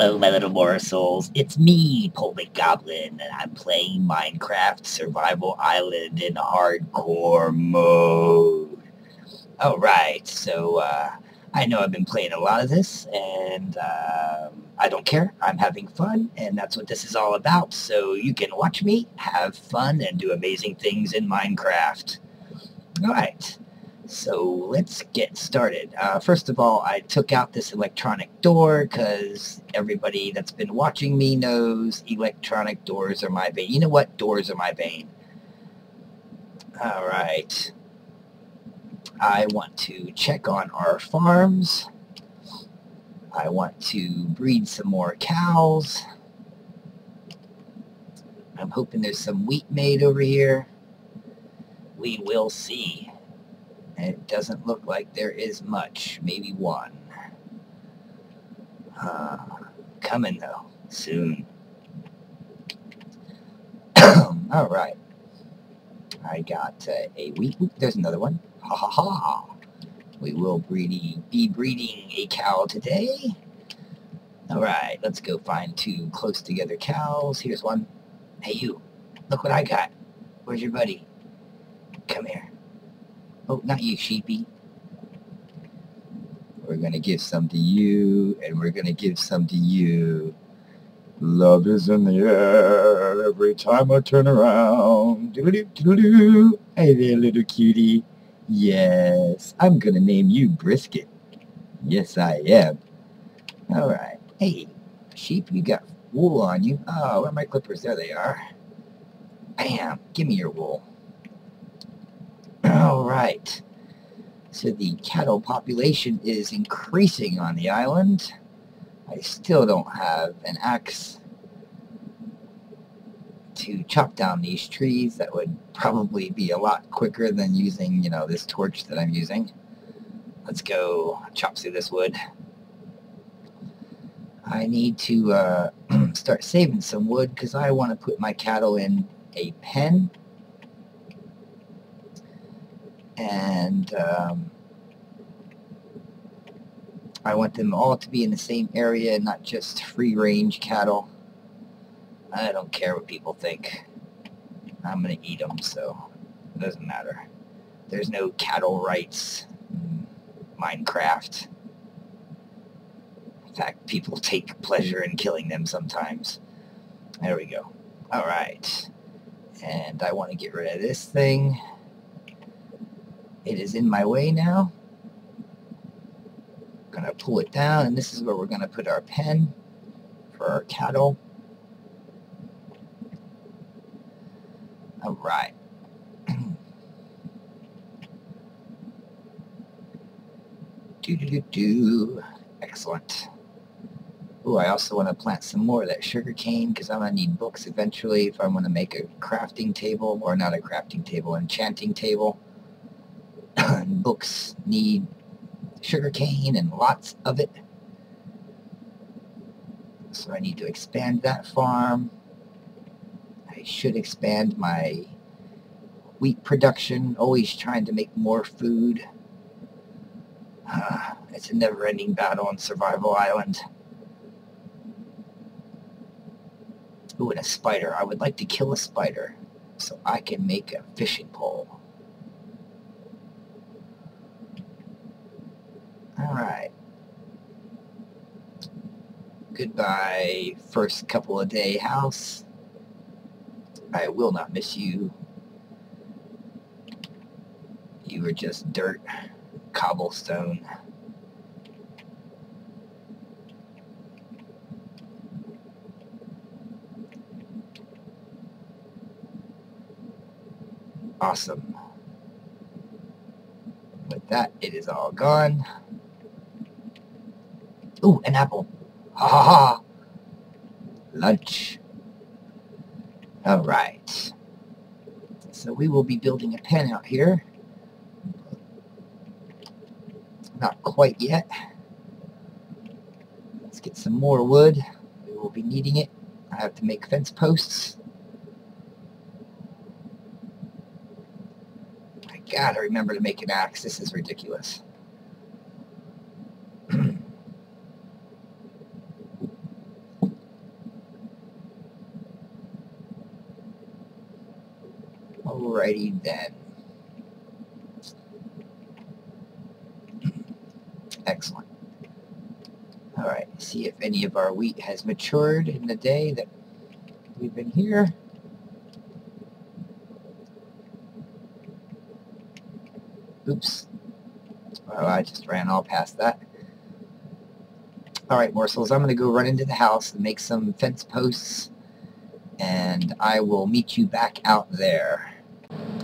Hello, my little morsels. It's me, Polemic Goblin, and I'm playing Minecraft Survival Island in hardcore mode. Alright, so, uh, I know I've been playing a lot of this, and, um, I don't care. I'm having fun, and that's what this is all about. So you can watch me, have fun, and do amazing things in Minecraft. Alright. So let's get started. Uh, first of all, I took out this electronic door because everybody that's been watching me knows electronic doors are my bane. You know what? Doors are my bane. All right. I want to check on our farms. I want to breed some more cows. I'm hoping there's some wheat made over here. We will see. It doesn't look like there is much. Maybe one. Uh, coming, though. Soon. Alright. I got uh, a wheat. there's another one. Ha ha ha. We will breeding, be breeding a cow today. Alright, let's go find two close together cows. Here's one. Hey you, look what I got. Where's your buddy? Come here. Oh, not you, sheepy. We're going to give some to you, and we're going to give some to you. Love is in the air every time I turn around. Doodle-doo, doodle-doo. Hey there, little cutie. Yes, I'm going to name you Brisket. Yes, I am. All right. Hey, sheep, you got wool on you. Oh, where are my clippers? There they are. Bam! Give me your wool. All right. So the cattle population is increasing on the island. I still don't have an axe to chop down these trees. That would probably be a lot quicker than using, you know, this torch that I'm using. Let's go chop through this wood. I need to uh, start saving some wood because I want to put my cattle in a pen and um, I want them all to be in the same area, not just free-range cattle. I don't care what people think. I'm going to eat them, so it doesn't matter. There's no cattle rights in Minecraft. In fact, people take pleasure in killing them sometimes. There we go. Alright. And I want to get rid of this thing. It is in my way now. I'm going to pull it down, and this is where we're going to put our pen for our cattle. All right. do do do do. Excellent. Oh, I also want to plant some more of that sugar cane because I'm going to need books eventually if I want to make a crafting table, or not a crafting table, enchanting table. Books need sugarcane and lots of it. So I need to expand that farm. I should expand my wheat production, always trying to make more food. Uh, it's a never-ending battle on Survival Island. Ooh, and a spider. I would like to kill a spider so I can make a fishing pole. Alright. Goodbye, first couple of day house. I will not miss you. You were just dirt, cobblestone. Awesome. With that, it is all gone. Ooh, an apple. Ha ha ha. Lunch. Alright. So we will be building a pen out here. Not quite yet. Let's get some more wood. We will be needing it. I have to make fence posts. I gotta remember to make an axe. This is ridiculous. Alrighty then. Excellent. Alright, see if any of our wheat has matured in the day that we've been here. Oops. Oh, I just ran all past that. Alright, morsels, I'm going to go run into the house and make some fence posts, and I will meet you back out there.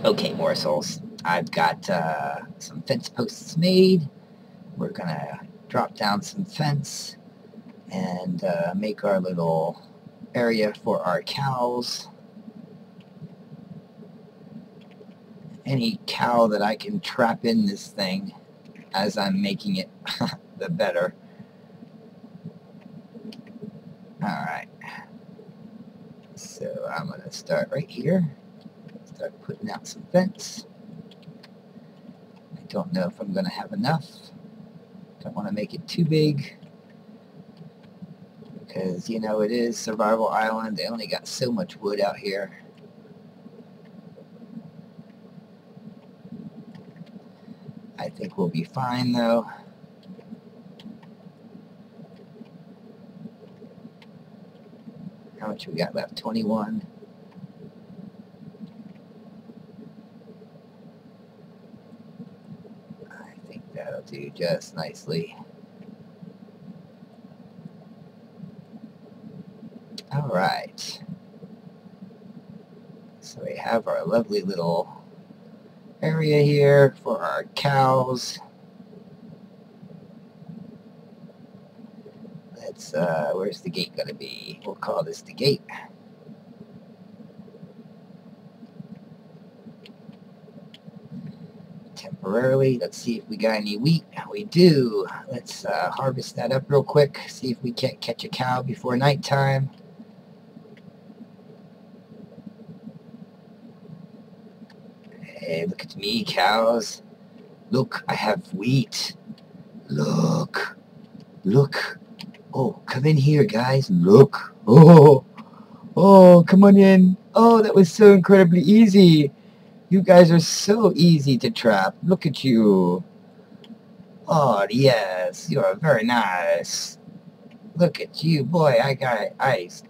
Okay, morsels, I've got uh, some fence posts made. We're going to drop down some fence and uh, make our little area for our cows. Any cow that I can trap in this thing as I'm making it, the better. Alright. So I'm going to start right here. Start putting out some fence. I don't know if I'm going to have enough. Don't want to make it too big. Because, you know, it is Survival Island. They only got so much wood out here. I think we'll be fine, though. How much we got left? 21. I that'll do just nicely. Alright. So we have our lovely little area here for our cows. Let's, uh, where's the gate to be? We'll call this the gate. Temporarily, let's see if we got any wheat. We do. Let's uh, harvest that up real quick, see if we can't catch a cow before nighttime. Hey, look at me, cows. Look, I have wheat. Look. Look. Oh, come in here, guys. Look. Oh. Oh, come on in. Oh, that was so incredibly easy. You guys are so easy to trap. Look at you. Oh, yes. You are very nice. Look at you. Boy, I got ice.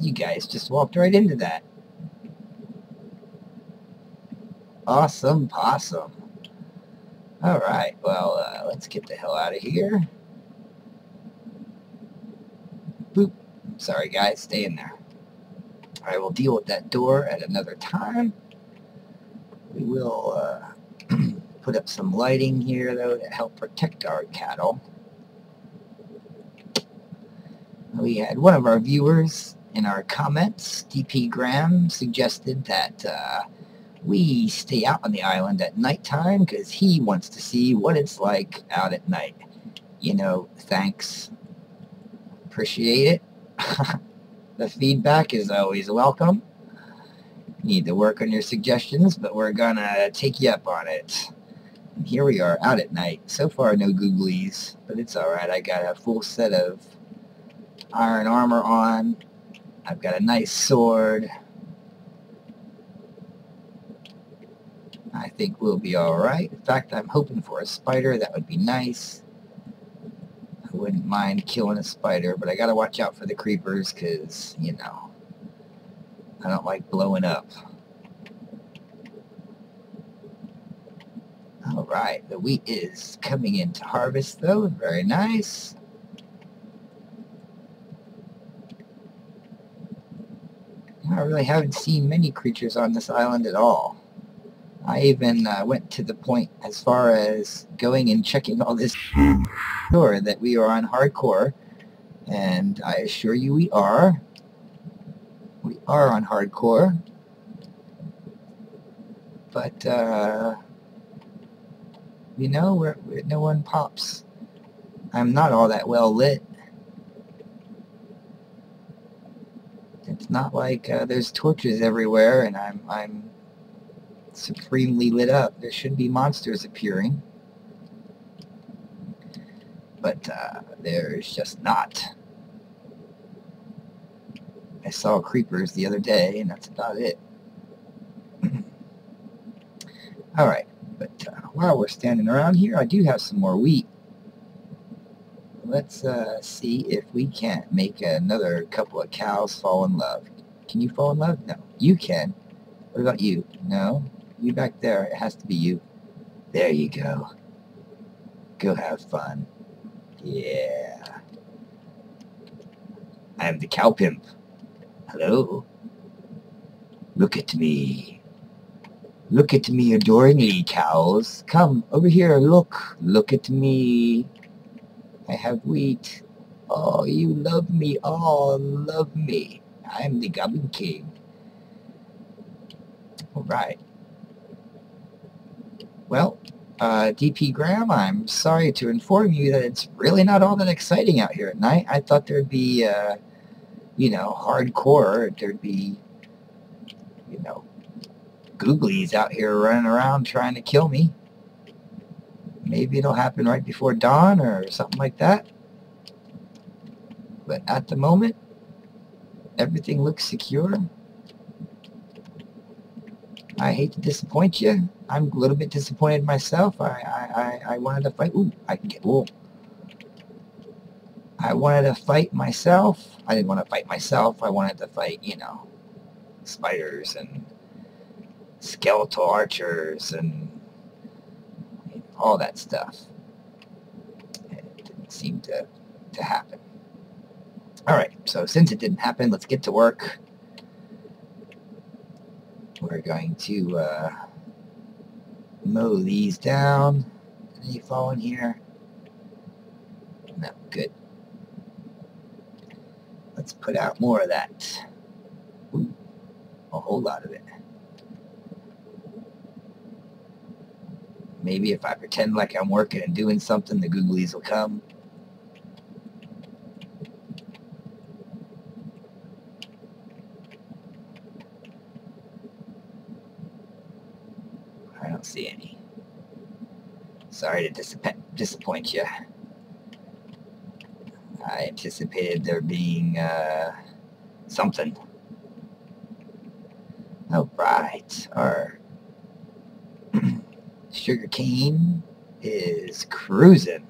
You guys just walked right into that. Awesome possum. Alright, well, uh, let's get the hell out of here. Boop. Sorry, guys. Stay in there. I will deal with that door at another time. We will uh, put up some lighting here, though, to help protect our cattle. We had one of our viewers in our comments, DP Graham, suggested that uh, we stay out on the island at nighttime because he wants to see what it's like out at night. You know, thanks. Appreciate it. the feedback is always welcome. Need to work on your suggestions, but we're gonna take you up on it. And here we are, out at night. So far, no googlies, but it's alright. I got a full set of iron armor on. I've got a nice sword. I think we'll be alright. In fact, I'm hoping for a spider. That would be nice. I wouldn't mind killing a spider, but I gotta watch out for the creepers, because, you know, I don't like blowing up. Alright, the wheat is coming into harvest, though. Very nice. I really haven't seen many creatures on this island at all. I even uh, went to the point as far as going and checking all this sure that we are on hardcore, and I assure you we are. We are on hardcore. But, uh, you know, we're, we're, no one pops. I'm not all that well lit. It's not like uh, there's torches everywhere and I'm, I'm supremely lit up. There should be monsters appearing. But uh, there's just not. I saw creepers the other day, and that's about it. Alright, but uh, while we're standing around here, I do have some more wheat. Let's uh, see if we can't make another couple of cows fall in love. Can you fall in love? No. You can. What about you? No. You back there. It has to be you. There you go. Go have fun. Yeah. I'm the cow pimp. Hello. Look at me. Look at me adoringly, cows. Come, over here, look. Look at me. I have wheat. Oh, you love me. Oh, love me. I'm the Goblin King. Alright. Well, uh, DP Graham, I'm sorry to inform you that it's really not all that exciting out here at night. I thought there'd be, uh, you know, hardcore. There'd be, you know, googlies out here running around trying to kill me. Maybe it'll happen right before dawn or something like that. But at the moment, everything looks secure. I hate to disappoint you. I'm a little bit disappointed myself. I, I, I, I wanted to fight. Ooh, I can get. I wanted to fight myself. I didn't want to fight myself. I wanted to fight, you know, spiders and skeletal archers and all that stuff. It didn't seem to, to happen. All right, so since it didn't happen, let's get to work. We're going to uh, mow these down. Any fall in here? No, good. Let's put out more of that. A whole lot of it. Maybe if I pretend like I'm working and doing something, the googlies will come. I don't see any. Sorry to disappoint you. I anticipated there being uh, something. Oh, right. Our sugar cane is cruising.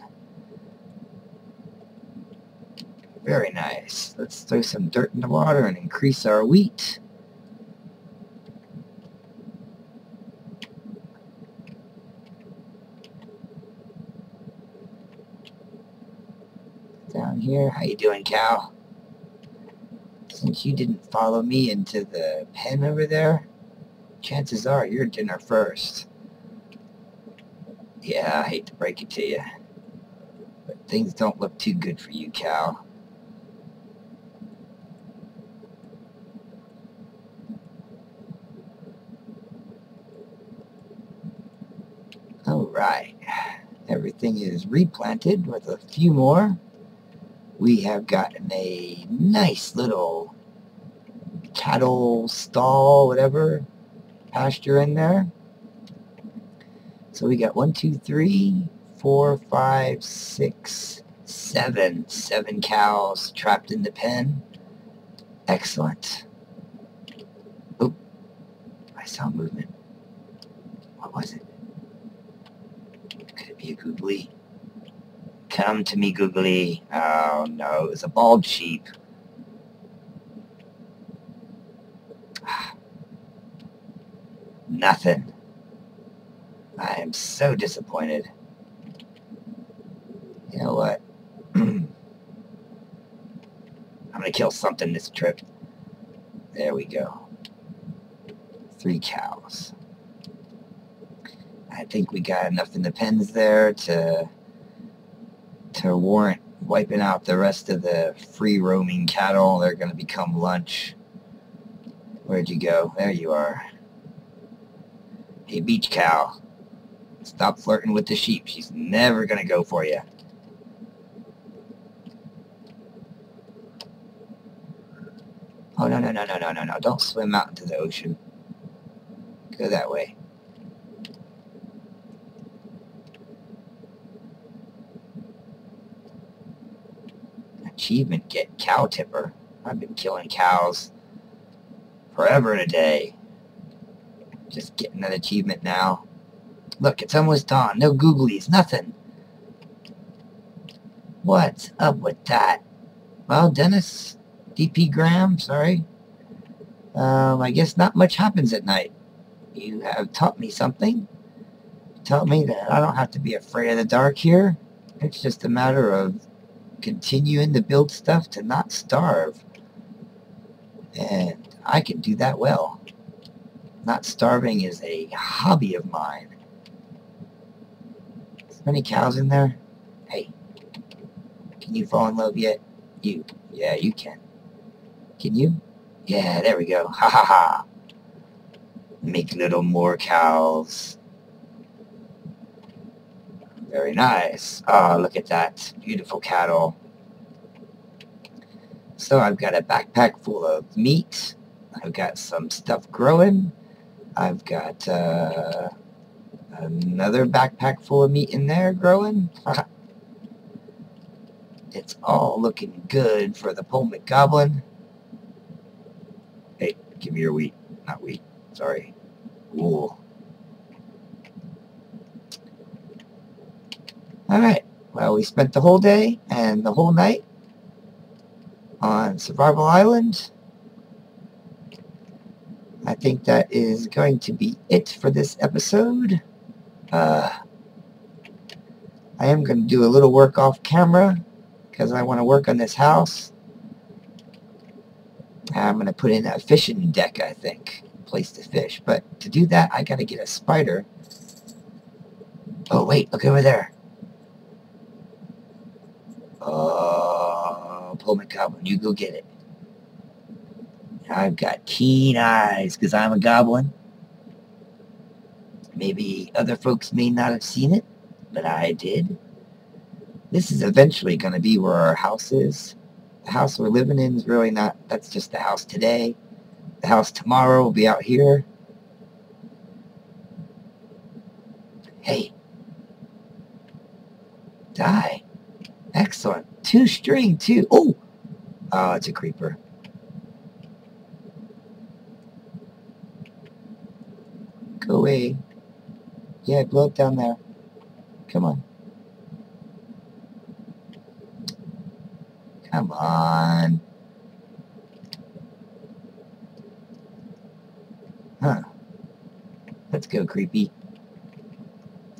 Very nice. Let's throw some dirt in the water and increase our wheat. Down here, how you doing, cow? Since you didn't follow me into the pen over there, chances are you're dinner first. Yeah, I hate to break it to you, but things don't look too good for you, Cal. Alright, everything is replanted with a few more. We have gotten a nice little cattle stall, whatever, pasture in there. So we got one, two, three, four, five, six, seven. Seven cows trapped in the pen. Excellent. Oh, I saw movement. What was it? Could it be a googly? Come to me, googly. Oh, no, it was a bald sheep. Nothing. I am so disappointed. You know what? I'm to kill something this trip. There we go. Three cows. I think we got enough in the pens there to to warrant wiping out the rest of the free roaming cattle. They're going to become lunch. Where'd you go? There you are. Hey, beach cow. Stop flirting with the sheep. She's never going to go for you. Oh, no, no, no, no, no, no, no. Don't swim out into the ocean. Go that way. Achievement, get cow tipper. I've been killing cows forever and a day. Just getting that achievement now. Look, it's almost dawn. No googlies, nothing. What's up with that? Well, Dennis, DP Graham, sorry. Um, I guess not much happens at night. You have taught me something. Taught me that I don't have to be afraid of the dark here. It's just a matter of continuing to build stuff to not starve. And I can do that well. Not starving is a hobby of mine. Any cows in there? Hey, can you fall in love yet? You. Yeah, you can. Can you? Yeah, there we go. Ha ha ha. Make little more cows. Very nice. Oh, look at that. Beautiful cattle. So I've got a backpack full of meat. I've got some stuff growing. I've got uh, another backpack full of meat in there growing. it's all looking good for the Polemic Goblin. Hey, give me your wheat. Not wheat. Sorry. Wool. Alright. Well, we spent the whole day and the whole night on Survival Island. I think that is going to be it for this episode. Uh, I am going to do a little work off camera because I want to work on this house. I'm going to put in a fishing deck, I think, place to fish. But to do that, I got to get a spider. Oh, wait, look over there. Oh, Polemic Goblin, you go get it. I've got keen eyes because I'm a goblin. Maybe other folks may not have seen it, but I did. This is eventually going to be where our house is. The house we're living in is really not, that's just the house today. The house tomorrow will be out here. Hey. Die. Two string, too. Oh! Oh, it's a creeper. Go away. Yeah, blow down there. Come on. Come on. Huh. Let's go, creepy.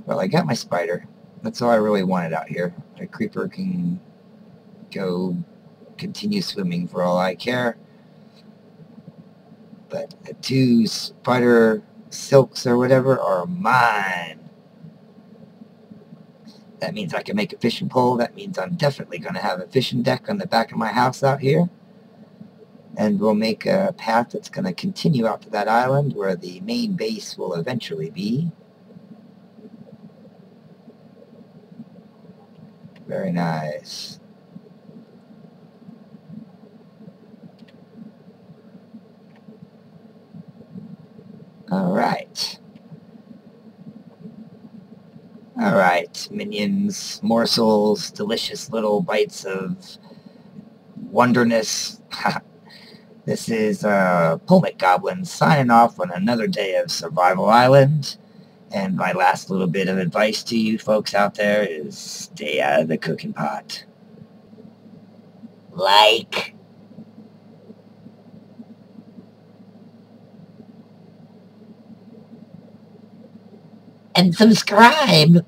Well, I got my spider. That's all I really wanted out here. A creeper can go continue swimming for all I care. But the two spider silks or whatever are mine. That means I can make a fishing pole. That means I'm definitely going to have a fishing deck on the back of my house out here. And we'll make a path that's going to continue out to that island where the main base will eventually be. Very nice. All right. All right, minions, morsels, delicious little bites of wonderness. this is uh, Polemic Goblin signing off on another day of Survival Island. And my last little bit of advice to you folks out there is stay out of the cooking pot. Like. And subscribe.